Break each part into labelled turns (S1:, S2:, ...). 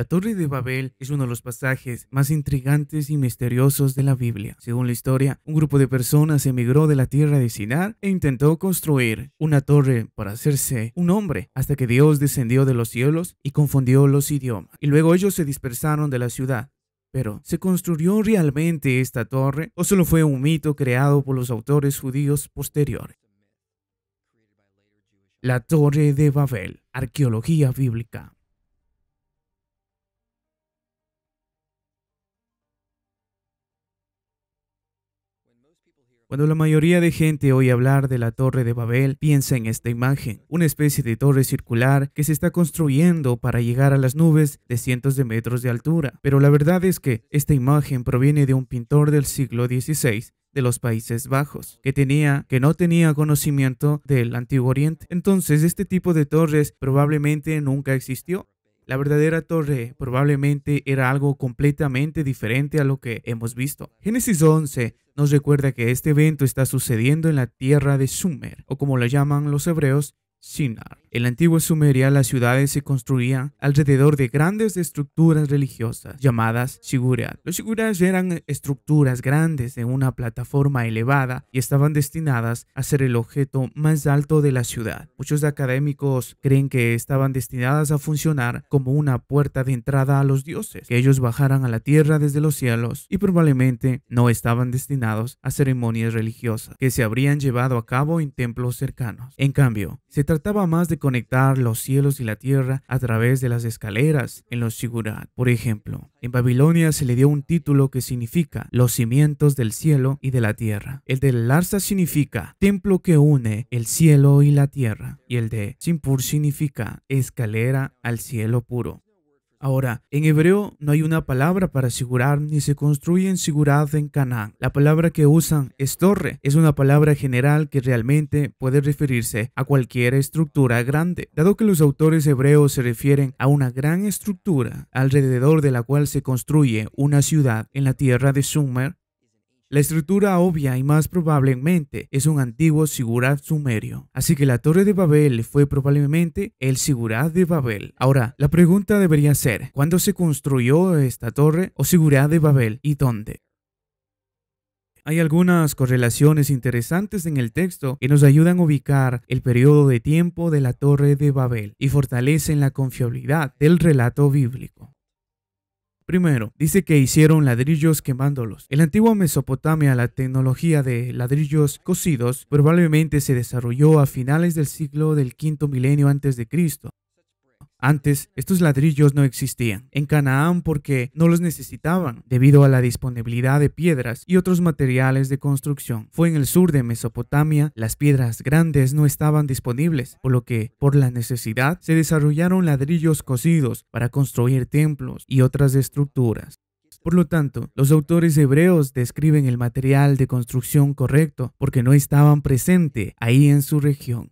S1: La Torre de Babel es uno de los pasajes más intrigantes y misteriosos de la Biblia. Según la historia, un grupo de personas emigró de la tierra de Sinar e intentó construir una torre para hacerse un hombre, hasta que Dios descendió de los cielos y confundió los idiomas. Y luego ellos se dispersaron de la ciudad. Pero, ¿se construyó realmente esta torre o solo fue un mito creado por los autores judíos posteriores? La Torre de Babel, arqueología bíblica. Cuando la mayoría de gente oye hablar de la Torre de Babel, piensa en esta imagen, una especie de torre circular que se está construyendo para llegar a las nubes de cientos de metros de altura. Pero la verdad es que esta imagen proviene de un pintor del siglo XVI de los Países Bajos, que tenía que no tenía conocimiento del Antiguo Oriente. Entonces, este tipo de torres probablemente nunca existió. La verdadera torre probablemente era algo completamente diferente a lo que hemos visto. Génesis 11 nos recuerda que este evento está sucediendo en la tierra de Sumer, o como la llaman los hebreos, Sinar. En la antigua Sumeria, las ciudades se construían alrededor de grandes estructuras religiosas llamadas sigurat. Los sigurats eran estructuras grandes en una plataforma elevada y estaban destinadas a ser el objeto más alto de la ciudad. Muchos académicos creen que estaban destinadas a funcionar como una puerta de entrada a los dioses, que ellos bajaran a la tierra desde los cielos y probablemente no estaban destinados a ceremonias religiosas que se habrían llevado a cabo en templos cercanos. En cambio, se trataba más de conectar los cielos y la tierra a través de las escaleras en los Sigurat. Por ejemplo, en Babilonia se le dio un título que significa los cimientos del cielo y de la tierra. El de Larsa significa templo que une el cielo y la tierra. Y el de Simpur significa escalera al cielo puro. Ahora, en hebreo no hay una palabra para sigurar ni se construye en en Canaán. La palabra que usan es torre. Es una palabra general que realmente puede referirse a cualquier estructura grande. Dado que los autores hebreos se refieren a una gran estructura alrededor de la cual se construye una ciudad en la tierra de Sumer, la estructura obvia y más probablemente es un antiguo sigurat sumerio. Así que la torre de Babel fue probablemente el sigurat de Babel. Ahora, la pregunta debería ser, ¿cuándo se construyó esta torre o sigurat de Babel y dónde? Hay algunas correlaciones interesantes en el texto que nos ayudan a ubicar el periodo de tiempo de la Torre de Babel y fortalecen la confiabilidad del relato bíblico. Primero, dice que hicieron ladrillos quemándolos. En la antigua Mesopotamia, la tecnología de ladrillos cocidos probablemente se desarrolló a finales del siglo del quinto milenio antes de Cristo. Antes, estos ladrillos no existían en Canaán porque no los necesitaban debido a la disponibilidad de piedras y otros materiales de construcción. Fue en el sur de Mesopotamia, las piedras grandes no estaban disponibles, por lo que, por la necesidad, se desarrollaron ladrillos cocidos para construir templos y otras estructuras. Por lo tanto, los autores hebreos describen el material de construcción correcto porque no estaban presentes ahí en su región.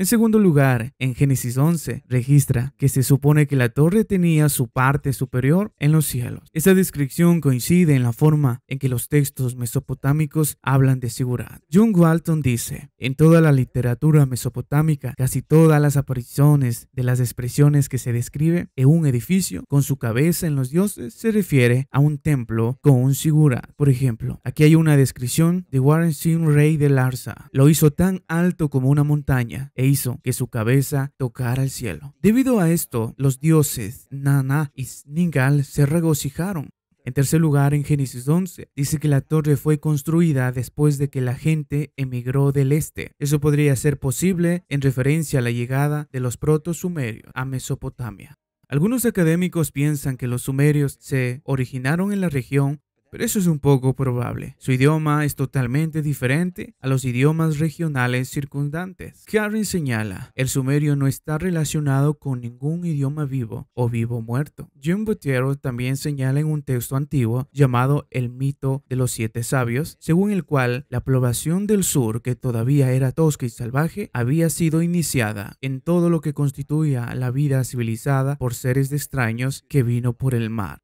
S1: En segundo lugar, en Génesis 11 registra que se supone que la torre tenía su parte superior en los cielos. Esa descripción coincide en la forma en que los textos mesopotámicos hablan de Sigurat. John Walton dice, en toda la literatura mesopotámica, casi todas las apariciones de las expresiones que se describe en un edificio con su cabeza en los dioses se refiere a un templo con un Sigurat. Por ejemplo, aquí hay una descripción de Warren Sin rey de Larsa. Lo hizo tan alto como una montaña e hizo que su cabeza tocara el cielo. Debido a esto, los dioses Nana y Sningal se regocijaron. En tercer lugar, en Génesis 11, dice que la torre fue construida después de que la gente emigró del este. Eso podría ser posible en referencia a la llegada de los proto-sumerios a Mesopotamia. Algunos académicos piensan que los sumerios se originaron en la región pero eso es un poco probable. Su idioma es totalmente diferente a los idiomas regionales circundantes. Karen señala, el sumerio no está relacionado con ningún idioma vivo o vivo muerto. Jim Butero también señala en un texto antiguo llamado El mito de los siete sabios, según el cual la población del sur, que todavía era tosca y salvaje, había sido iniciada en todo lo que constituía la vida civilizada por seres extraños que vino por el mar.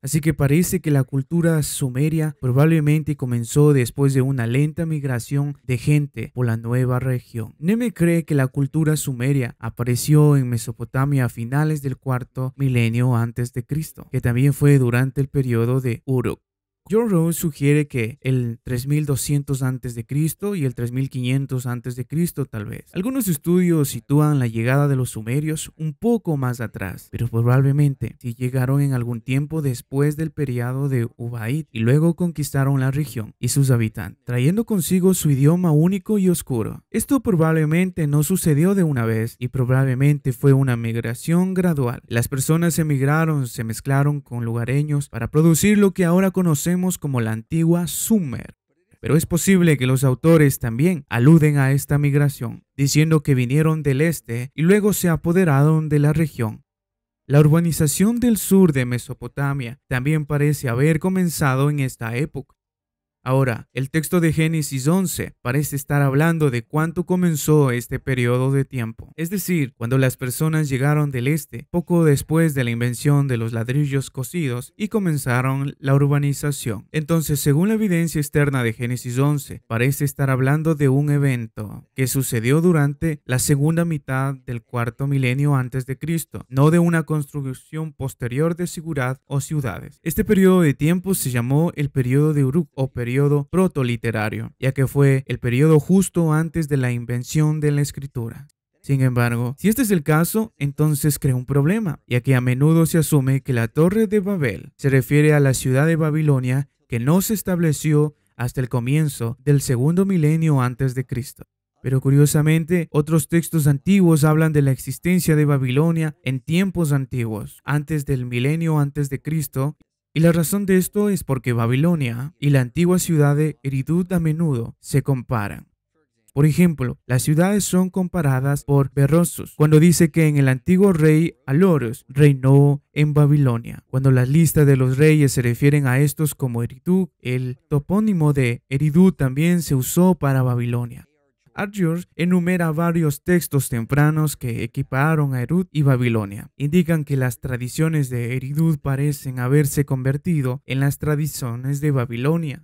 S1: Así que parece que la cultura sumeria probablemente comenzó después de una lenta migración de gente por la nueva región. Neme cree que la cultura sumeria apareció en Mesopotamia a finales del cuarto milenio antes de Cristo, que también fue durante el periodo de Uruk. John Rose sugiere que el 3200 a.C. y el 3500 a.C. tal vez. Algunos estudios sitúan la llegada de los sumerios un poco más atrás, pero probablemente si llegaron en algún tiempo después del periodo de Ubaid y luego conquistaron la región y sus habitantes, trayendo consigo su idioma único y oscuro. Esto probablemente no sucedió de una vez y probablemente fue una migración gradual. Las personas emigraron, se mezclaron con lugareños para producir lo que ahora conocemos como la antigua Sumer. Pero es posible que los autores también aluden a esta migración, diciendo que vinieron del este y luego se apoderaron de la región. La urbanización del sur de Mesopotamia también parece haber comenzado en esta época. Ahora, el texto de Génesis 11 parece estar hablando de cuánto comenzó este periodo de tiempo, es decir, cuando las personas llegaron del este, poco después de la invención de los ladrillos cocidos y comenzaron la urbanización. Entonces, según la evidencia externa de Génesis 11, parece estar hablando de un evento que sucedió durante la segunda mitad del cuarto milenio antes de Cristo, no de una construcción posterior de seguridad o ciudades. Este periodo de tiempo se llamó el periodo de Uruk o periodo periodo protoliterario, ya que fue el periodo justo antes de la invención de la escritura. Sin embargo, si este es el caso, entonces crea un problema, ya que a menudo se asume que la Torre de Babel se refiere a la ciudad de Babilonia que no se estableció hasta el comienzo del segundo milenio antes de Cristo. Pero curiosamente, otros textos antiguos hablan de la existencia de Babilonia en tiempos antiguos, antes del milenio antes de Cristo, y la razón de esto es porque Babilonia y la antigua ciudad de Eridut a menudo se comparan. Por ejemplo, las ciudades son comparadas por Berrosus, cuando dice que en el antiguo rey Aloros reinó en Babilonia. Cuando las listas de los reyes se refieren a estos como Eridut, el topónimo de Eridut también se usó para Babilonia. Arjur enumera varios textos tempranos que equiparon a Erud y Babilonia. Indican que las tradiciones de Eridud parecen haberse convertido en las tradiciones de Babilonia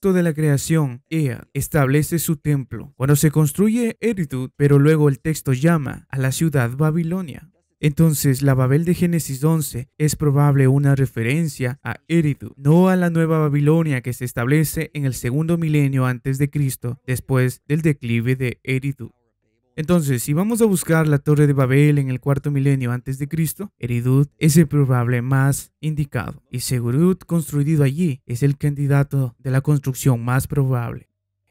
S1: de la creación, Ea establece su templo. Cuando se construye Eridud, pero luego el texto llama a la ciudad Babilonia. Entonces, la Babel de Génesis 11 es probable una referencia a Eridu, no a la nueva Babilonia que se establece en el segundo milenio antes de Cristo, después del declive de Eridu. Entonces, si vamos a buscar la Torre de Babel en el cuarto milenio antes de Cristo, Eridud es el probable más indicado, y Segurut construido allí es el candidato de la construcción más probable.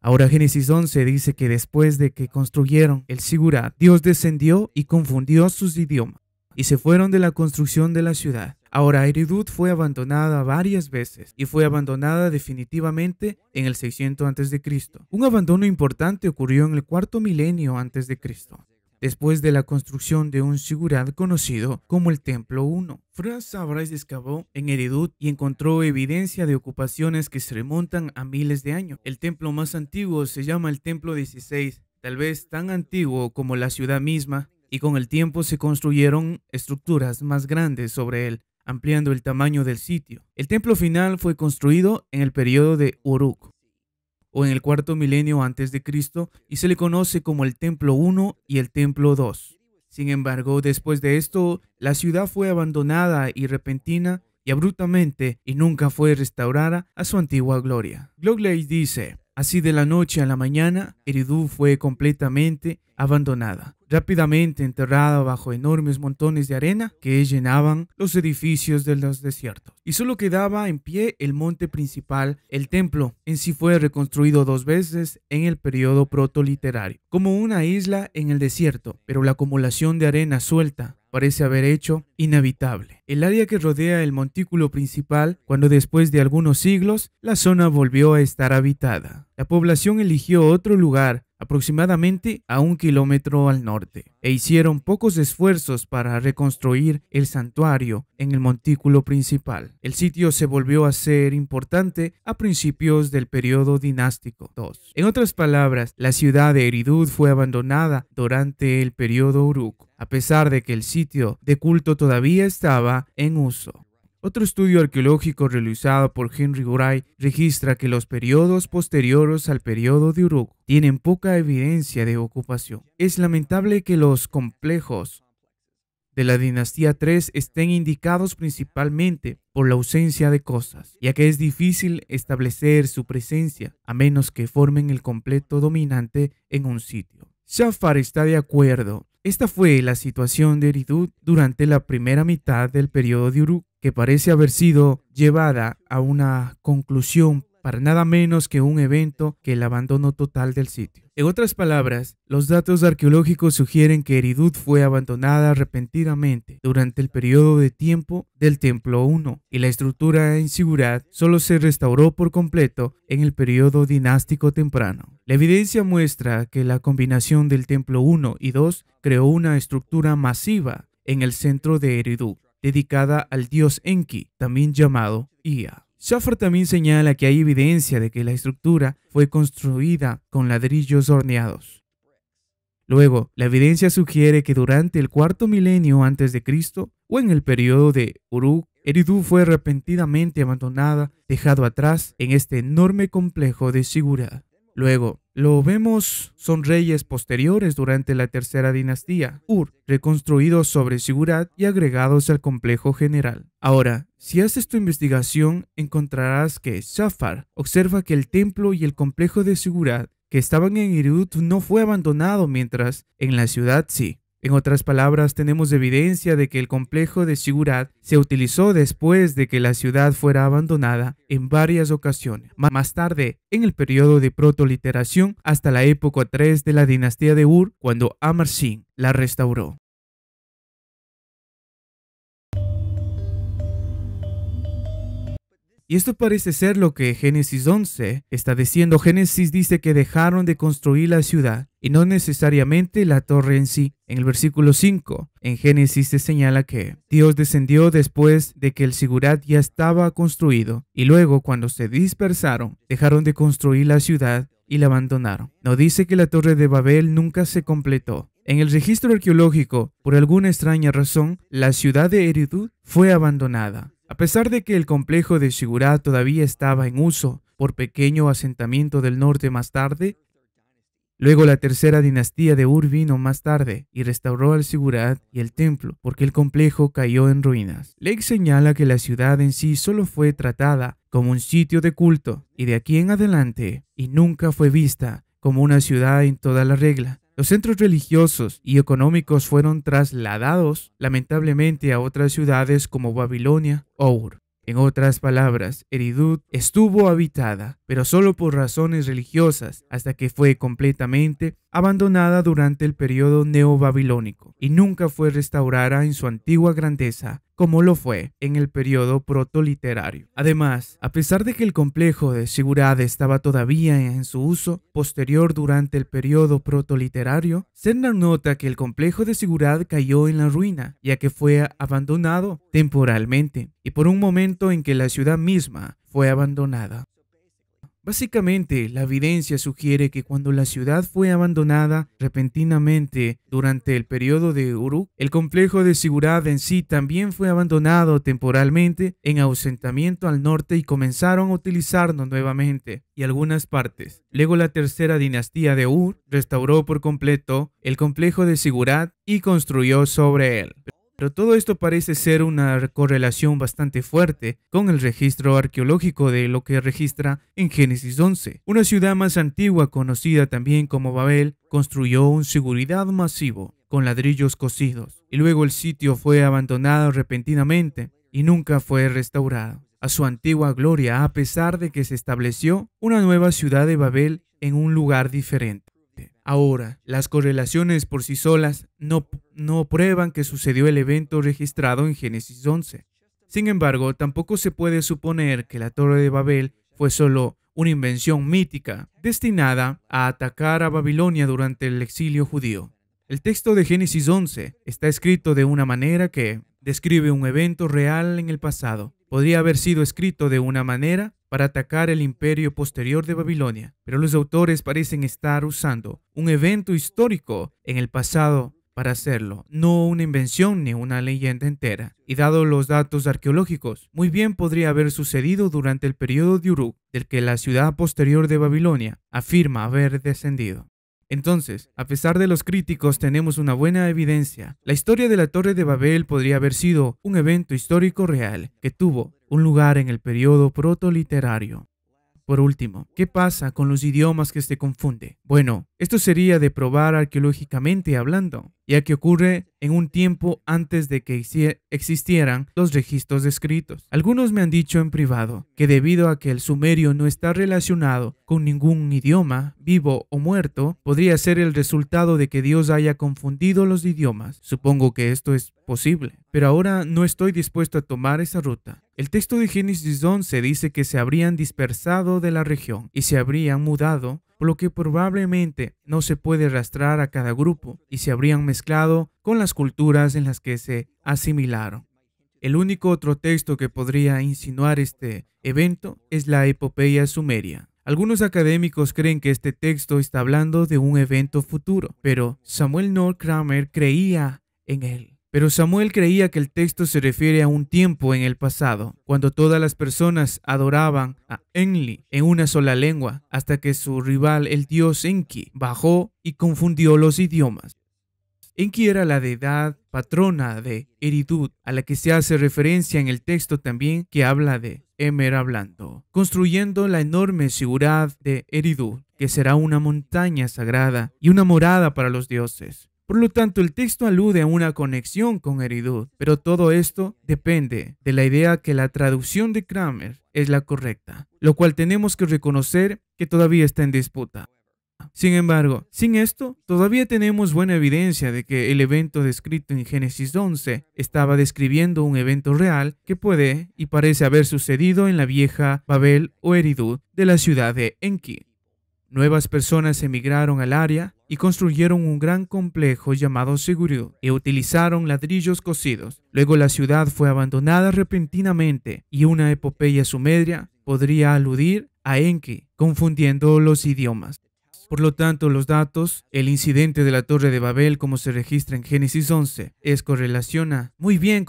S1: Ahora Génesis 11 dice que después de que construyeron el Sigurat, Dios descendió y confundió sus idiomas y se fueron de la construcción de la ciudad. Ahora Eridut fue abandonada varias veces y fue abandonada definitivamente en el 600 a.C. Un abandono importante ocurrió en el cuarto milenio antes de Cristo después de la construcción de un sigurat conocido como el Templo 1. Franz Sabrais excavó en Eridut y encontró evidencia de ocupaciones que se remontan a miles de años. El templo más antiguo se llama el Templo 16, tal vez tan antiguo como la ciudad misma, y con el tiempo se construyeron estructuras más grandes sobre él, ampliando el tamaño del sitio. El templo final fue construido en el periodo de Uruk, o en el cuarto milenio antes de Cristo y se le conoce como el Templo 1 y el Templo 2. Sin embargo, después de esto, la ciudad fue abandonada y repentina y abruptamente y nunca fue restaurada a su antigua gloria. Glogley dice, así de la noche a la mañana, Eridú fue completamente abandonada rápidamente enterrada bajo enormes montones de arena que llenaban los edificios de los desiertos. Y solo quedaba en pie el monte principal. El templo en sí fue reconstruido dos veces en el periodo protoliterario, como una isla en el desierto, pero la acumulación de arena suelta parece haber hecho inhabitable. El área que rodea el montículo principal, cuando después de algunos siglos la zona volvió a estar habitada. La población eligió otro lugar aproximadamente a un kilómetro al norte, e hicieron pocos esfuerzos para reconstruir el santuario en el montículo principal. El sitio se volvió a ser importante a principios del periodo dinástico 2. En otras palabras, la ciudad de Eridud fue abandonada durante el periodo Uruk, a pesar de que el sitio de culto todavía estaba en uso. Otro estudio arqueológico realizado por Henry Gray registra que los periodos posteriores al periodo de Uruk tienen poca evidencia de ocupación. Es lamentable que los complejos de la dinastía 3 estén indicados principalmente por la ausencia de cosas, ya que es difícil establecer su presencia a menos que formen el completo dominante en un sitio. Shafar está de acuerdo. Esta fue la situación de Eridut durante la primera mitad del periodo de Uruk, que parece haber sido llevada a una conclusión para nada menos que un evento que el abandono total del sitio. En otras palabras, los datos arqueológicos sugieren que Eridut fue abandonada repentinamente durante el periodo de tiempo del Templo I y la estructura en Sigurat solo se restauró por completo en el periodo dinástico temprano. La evidencia muestra que la combinación del Templo I y II creó una estructura masiva en el centro de Eridut, dedicada al dios Enki, también llamado Ia. Schaffer también señala que hay evidencia de que la estructura fue construida con ladrillos horneados. Luego, la evidencia sugiere que durante el cuarto milenio antes de Cristo o en el periodo de Uruk, Eridu fue repentinamente abandonada, dejado atrás en este enorme complejo de Sigurat. Luego, lo vemos son reyes posteriores durante la tercera dinastía, Ur, reconstruidos sobre Sigurat y agregados al complejo general. Ahora, si haces tu investigación, encontrarás que Shafar observa que el templo y el complejo de Sigurat que estaban en Irut no fue abandonado, mientras en la ciudad sí. En otras palabras, tenemos evidencia de que el complejo de Sigurat se utilizó después de que la ciudad fuera abandonada en varias ocasiones. Más tarde, en el periodo de protoliteración, hasta la época 3 de la dinastía de Ur, cuando Amar Sin la restauró. Y esto parece ser lo que Génesis 11 está diciendo. Génesis dice que dejaron de construir la ciudad y no necesariamente la torre en sí. En el versículo 5, en Génesis se señala que Dios descendió después de que el Sigurat ya estaba construido y luego cuando se dispersaron dejaron de construir la ciudad y la abandonaron. No dice que la torre de Babel nunca se completó. En el registro arqueológico, por alguna extraña razón, la ciudad de Eridut fue abandonada. A pesar de que el complejo de Sigurat todavía estaba en uso por pequeño asentamiento del norte más tarde, luego la tercera dinastía de Ur vino más tarde y restauró al Sigurat y el templo, porque el complejo cayó en ruinas. Lake señala que la ciudad en sí solo fue tratada como un sitio de culto y de aquí en adelante y nunca fue vista como una ciudad en toda la regla. Los centros religiosos y económicos fueron trasladados lamentablemente a otras ciudades como Babilonia o Ur. En otras palabras, Eridut estuvo habitada, pero solo por razones religiosas, hasta que fue completamente abandonada durante el periodo neobabilónico y nunca fue restaurada en su antigua grandeza como lo fue en el periodo protoliterario. Además, a pesar de que el complejo de Sigurad estaba todavía en su uso posterior durante el periodo protoliterario, Sender nota que el complejo de Sigurad cayó en la ruina, ya que fue abandonado temporalmente y por un momento en que la ciudad misma fue abandonada. Básicamente, la evidencia sugiere que cuando la ciudad fue abandonada repentinamente durante el periodo de Uruk, el complejo de Sigurad en sí también fue abandonado temporalmente en ausentamiento al norte y comenzaron a utilizarlo nuevamente y algunas partes. Luego la tercera dinastía de Ur restauró por completo el complejo de Sigurad y construyó sobre él. Pero todo esto parece ser una correlación bastante fuerte con el registro arqueológico de lo que registra en Génesis 11. Una ciudad más antigua, conocida también como Babel, construyó un seguridad masivo con ladrillos cocidos, y luego el sitio fue abandonado repentinamente y nunca fue restaurado a su antigua gloria a pesar de que se estableció una nueva ciudad de Babel en un lugar diferente. Ahora, las correlaciones por sí solas no, no prueban que sucedió el evento registrado en Génesis 11. Sin embargo, tampoco se puede suponer que la Torre de Babel fue solo una invención mítica destinada a atacar a Babilonia durante el exilio judío. El texto de Génesis 11 está escrito de una manera que describe un evento real en el pasado. Podría haber sido escrito de una manera para atacar el imperio posterior de Babilonia, pero los autores parecen estar usando un evento histórico en el pasado para hacerlo, no una invención ni una leyenda entera. Y dado los datos arqueológicos, muy bien podría haber sucedido durante el periodo de Uruk, del que la ciudad posterior de Babilonia afirma haber descendido. Entonces, a pesar de los críticos, tenemos una buena evidencia. La historia de la Torre de Babel podría haber sido un evento histórico real que tuvo un lugar en el periodo protoliterario. Por último, ¿qué pasa con los idiomas que se confunde? Bueno, esto sería de probar arqueológicamente hablando, ya que ocurre en un tiempo antes de que existieran los registros escritos. Algunos me han dicho en privado que debido a que el sumerio no está relacionado con ningún idioma, vivo o muerto, podría ser el resultado de que Dios haya confundido los idiomas. Supongo que esto es posible, pero ahora no estoy dispuesto a tomar esa ruta. El texto de Génesis 11 dice que se habrían dispersado de la región y se habrían mudado, por lo que probablemente no se puede rastrar a cada grupo y se habrían mezclado con las culturas en las que se asimilaron. El único otro texto que podría insinuar este evento es la epopeya sumeria. Algunos académicos creen que este texto está hablando de un evento futuro, pero Samuel Noel Kramer creía en él. Pero Samuel creía que el texto se refiere a un tiempo en el pasado, cuando todas las personas adoraban a Enli en una sola lengua, hasta que su rival, el dios Enki, bajó y confundió los idiomas. Enki era la deidad patrona de Eridud, a la que se hace referencia en el texto también que habla de Emer hablando, construyendo la enorme ciudad de Eridud, que será una montaña sagrada y una morada para los dioses. Por lo tanto, el texto alude a una conexión con Eridud, pero todo esto depende de la idea que la traducción de Kramer es la correcta, lo cual tenemos que reconocer que todavía está en disputa. Sin embargo, sin esto, todavía tenemos buena evidencia de que el evento descrito en Génesis 11 estaba describiendo un evento real que puede y parece haber sucedido en la vieja Babel o Eridud de la ciudad de Enki. Nuevas personas emigraron al área y construyeron un gran complejo llamado Sigurd y utilizaron ladrillos cocidos. Luego la ciudad fue abandonada repentinamente y una epopeya sumeria podría aludir a Enki, confundiendo los idiomas. Por lo tanto, los datos, el incidente de la Torre de Babel como se registra en Génesis 11, es correlaciona muy bien con